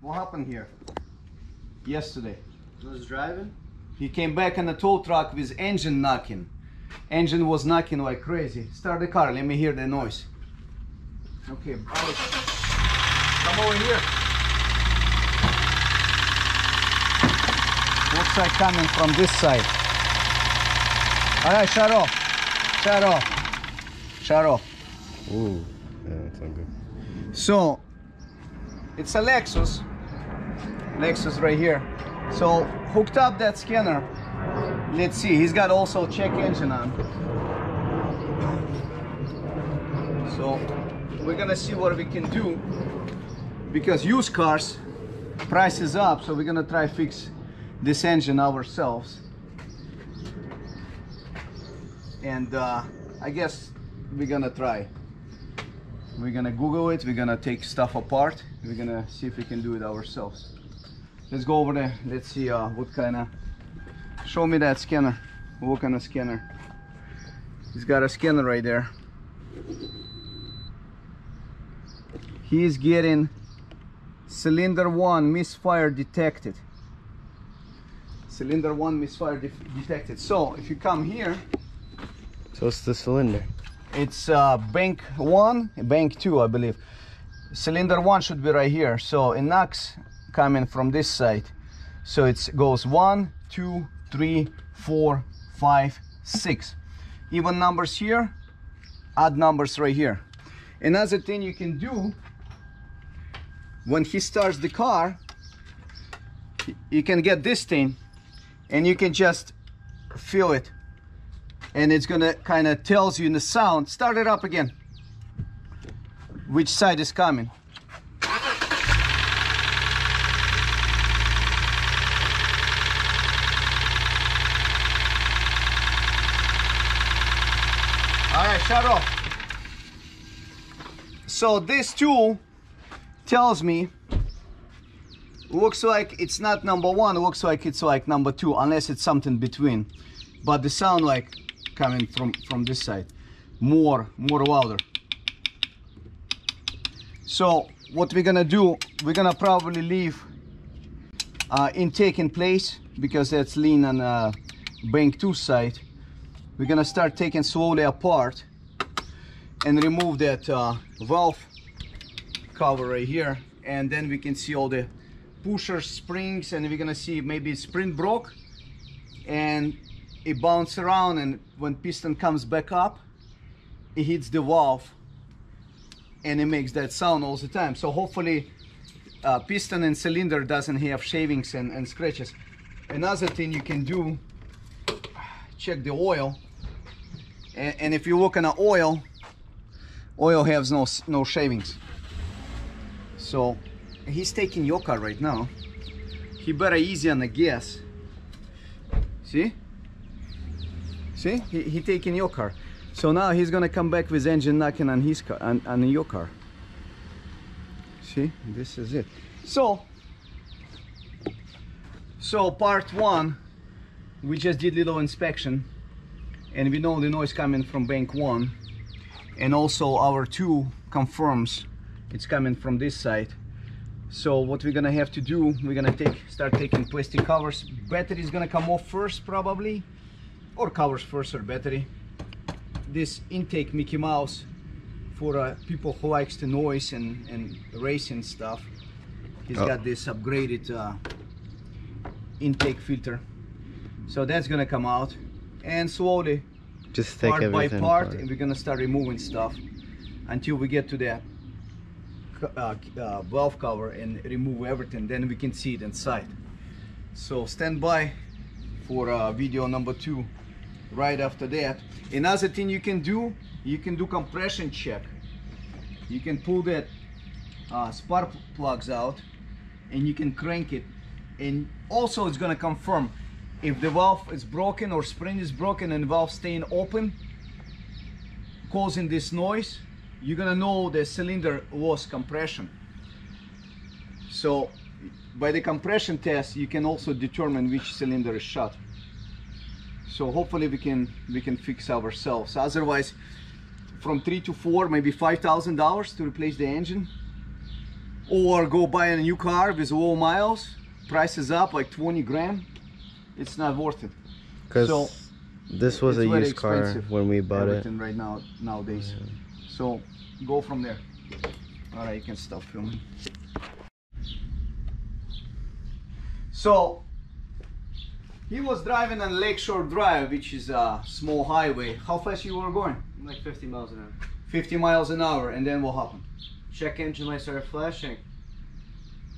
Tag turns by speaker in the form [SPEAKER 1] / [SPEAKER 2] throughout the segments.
[SPEAKER 1] What happened here? Yesterday.
[SPEAKER 2] Was driving?
[SPEAKER 1] He came back in a tow truck with engine knocking. Engine was knocking like crazy. Start the car, let me hear the noise. Okay, Alex, come over here. What side coming from this side? Alright, shut off. Shut off. Shut off.
[SPEAKER 2] Ooh, yeah, that's not good.
[SPEAKER 1] So it's a Lexus. Lexus right here. So hooked up that scanner. Let's see, he's got also check engine on. So we're gonna see what we can do because used cars price is up, so we're gonna try fix this engine ourselves. And uh, I guess we're gonna try. We're gonna Google it, we're gonna take stuff apart, we're gonna see if we can do it ourselves. Let's go over there, let's see uh, what kind of, show me that scanner, what kind of scanner. He's got a scanner right there. He's getting cylinder one misfire detected. Cylinder one misfire de detected. So if you come here,
[SPEAKER 2] So it's the cylinder.
[SPEAKER 1] it's uh, bank one, bank two, I believe. Cylinder one should be right here. So it knocks coming from this side. So it goes one, two, three, four, five, six. Even numbers here, odd numbers right here. Another thing you can do when he starts the car, you can get this thing and you can just feel it and it's gonna kind of tells you in the sound start it up again which side is coming all right off so this tool tells me looks like it's not number one looks like it's like number two unless it's something between. But the sound like coming from from this side. More more louder. So what we're gonna do we're gonna probably leave uh, intake in place because that's lean on uh, bank 2 side. We're gonna start taking slowly apart and remove that uh, valve cover right here. And then we can see all the pusher springs and we're gonna see maybe spring broke and it bounces around. And when piston comes back up it hits the valve and it makes that sound all the time. So hopefully uh, piston and cylinder doesn't have shavings and, and scratches. Another thing you can do check the oil. And, and if you look at the oil oil has no no shavings. So he's taking your car right now. He better easy on the gas. See? See? He, he taking your car. So now he's gonna come back with engine knocking on his car on, on your car. See? This is it. So so part one we just did little inspection and we know the noise coming from bank one and also our two confirms it's coming from this side. So what we're gonna have to do we're gonna take start taking plastic covers. Battery is gonna come off first probably or covers first or battery. This intake Mickey Mouse for uh, people who likes the noise and, and racing stuff he's
[SPEAKER 2] Oh.
[SPEAKER 1] got this upgraded uh, intake filter. So that's gonna come out. And slowly
[SPEAKER 2] Just take
[SPEAKER 1] part by
[SPEAKER 2] everything
[SPEAKER 1] part
[SPEAKER 2] apart.
[SPEAKER 1] and we're gonna start removing stuff until we get to the uh, uh, valve cover and remove everything. Then we can see it inside. So stand by for uh, video number two right after that. Another thing you can do you can do compression check. You can pull that uh, spark plugs out and you can crank it. And also it's gonna confirm if the valve is broken or spring is broken and valve staying open causing this noise you're gonna know the cylinder lost compression. So by the compression test you can also determine which cylinder is shut. So hopefully we can we can fix ourselves. Otherwise from three to four maybe five thousand dollars to replace the engine or go buy a new car with low miles, price is up like 20 grand, it's not worth it.
[SPEAKER 2] Because
[SPEAKER 1] So,
[SPEAKER 2] this was a used car when we bought it.
[SPEAKER 1] Everything right now nowadays. So go from there. All right, you can stop filming. So he was driving on Lakeshore Drive, which is a small highway. How fast you were going?
[SPEAKER 3] Like 50 miles an hour.
[SPEAKER 1] 50 miles an hour, and then what happened?
[SPEAKER 3] Check engine light started flashing.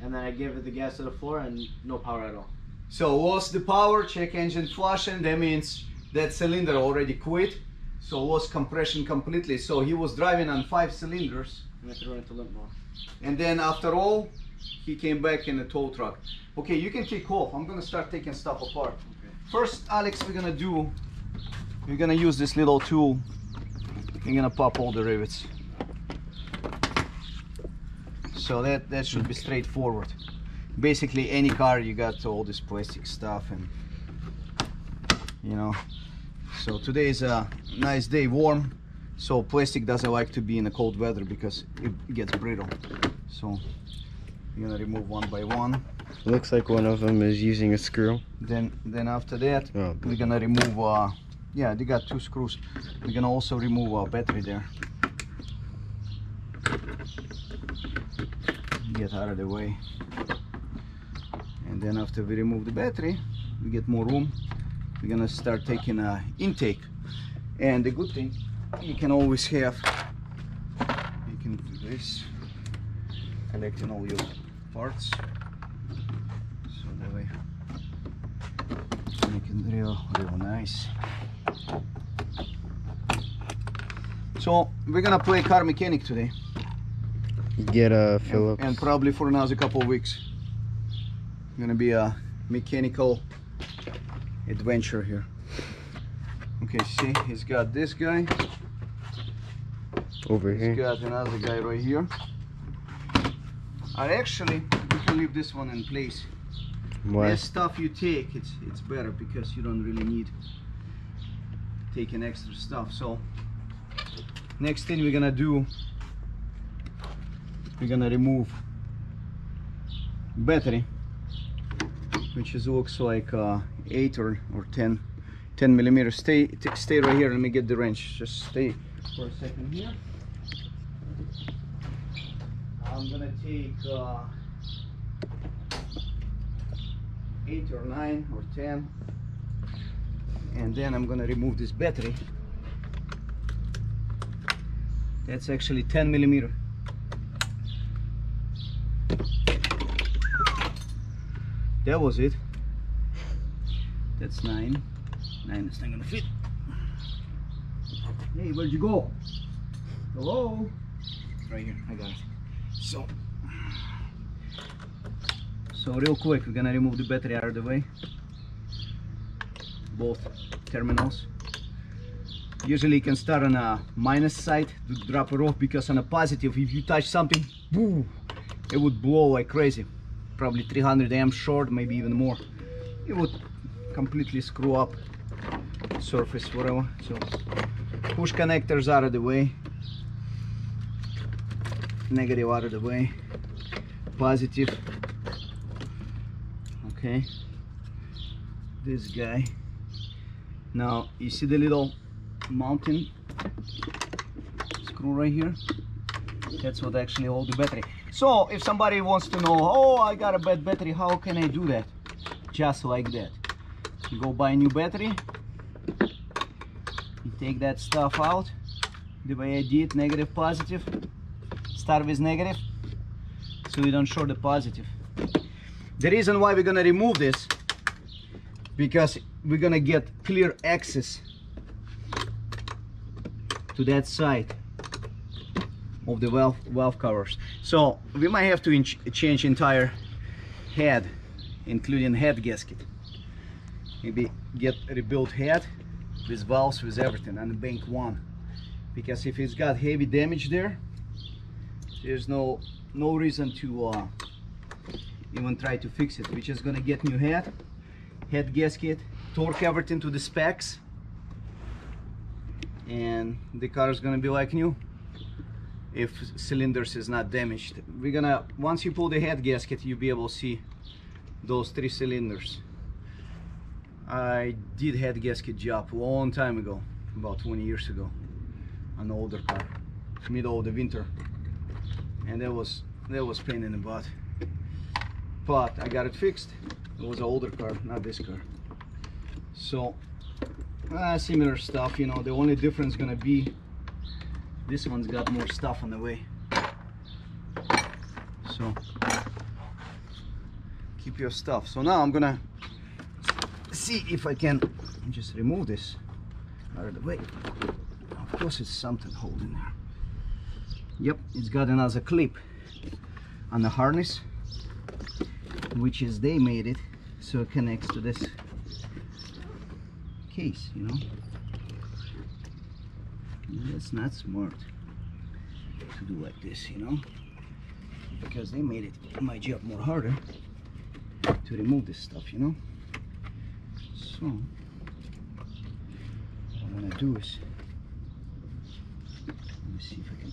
[SPEAKER 3] And then I gave it the gas to the floor and no power at all.
[SPEAKER 1] So lost the power, check engine flushing. That means that cylinder already quit. So lost compression completely. So he was driving on five cylinders.
[SPEAKER 3] And I threw it into limp mode.
[SPEAKER 1] And then after all, he came back in a tow truck. Okay, you can take off. I'm gonna start taking stuff apart.
[SPEAKER 3] Okay.
[SPEAKER 1] First, Alex, we're gonna do, we're gonna use this little tool. We're gonna pop all the rivets. So that, that should be straightforward. Basically, any car, you got all this plastic stuff and, you know. So today is a nice day, warm. So plastic doesn't like to be in the cold weather because it gets brittle. So you're gonna remove one by one.
[SPEAKER 2] Looks like one of them is using a screw.
[SPEAKER 1] Then then after that
[SPEAKER 2] Oh,
[SPEAKER 1] we're gonna remove uh yeah they got two screws. We're gonna also remove our battery there. Get out of the way. And then after we remove the battery, we get more room. We're gonna start taking a intake. And the good thing, you can always have you can do this, collecting all your parts. So that way make it real, real nice. So we're gonna play car mechanic today,
[SPEAKER 2] Get a
[SPEAKER 1] and,
[SPEAKER 2] Phillips.
[SPEAKER 1] and probably for another couple of weeks. Gonna be a mechanical adventure here. Okay, see, he's got this guy.
[SPEAKER 2] over
[SPEAKER 1] He's
[SPEAKER 2] here.
[SPEAKER 1] He's got another guy right here. And actually, you can leave this one in place.
[SPEAKER 2] Why?
[SPEAKER 1] Less stuff you take, it's it's better because you don't really need taking extra stuff. So next thing we're gonna do, we're gonna remove battery, which is looks like uh, eight or or 10, 10 millimeters. Stay stay right here. Let me get the wrench. Just stay for a second here. I'm gonna take. Uh, eight or nine or ten and then I'm gonna remove this battery that's actually 10 millimeter that was it. That's nine. Nine is not gonna fit. Hey where'd you go? Hello? Right here. I got it so so real quick, we're gonna remove the battery out of the way. Both terminals. Usually you can start on a minus side to drop it off because on a positive, if you touch something, boom, it would blow like crazy. Probably 300 amps short, maybe even more. It would completely screw up surface, whatever. So push connectors out of the way. Negative out of the way. Positive okay this guy now you see the little mounting screw right here that's what actually holds the battery so if somebody wants to know oh I got a bad battery how can I do that? Just like that. You go buy a new battery. You take that stuff out. The way I did negative positive. Start with negative so you don't short the positive. The reason why we're gonna remove this because we're gonna get clear access to that side of the valve valve covers. So we might have to change entire head including head gasket. Maybe get rebuilt head with valves with everything and bank one. Because if it's got heavy damage there there's no no reason to uh, even try to fix it we're just gonna get new head head gasket torque everything to the specs and the car is gonna be like new if cylinders is not damaged. We're gonna once you pull the head gasket, you'll be able to see those three cylinders. I did head gasket job a long time ago, about 20 years ago, an older car, middle of the winter, and that was that was pain in the butt. But I got it fixed. It was an older car, not this car. So uh, similar stuff, you know. The only difference gonna be this one's got more stuff on the way. So keep your stuff. So now I'm gonna see if I can just remove this out of the way. Of course, it's something holding there. Yep, it's got another clip on the harness, which is they made it so it connects to this case, you know. That's not smart to do like this, you know, because they made it my job more harder to remove this stuff, you know. So, what I'm gonna do is, let me see if I can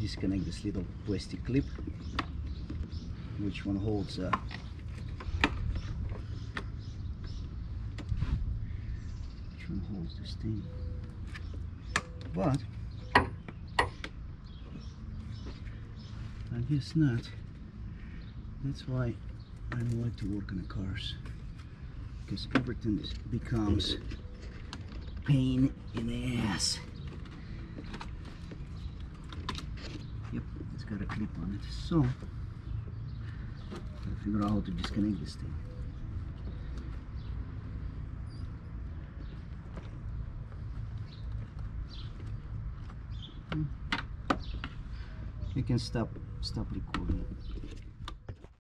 [SPEAKER 1] disconnect this little plastic clip, which one holds uh, which one holds this thing. But I guess not. That's why I don't like to work on the cars because everything becomes pain in the ass. Yep, it's got a clip on it. So, gotta figure out how to disconnect this thing. Can stop stop recording.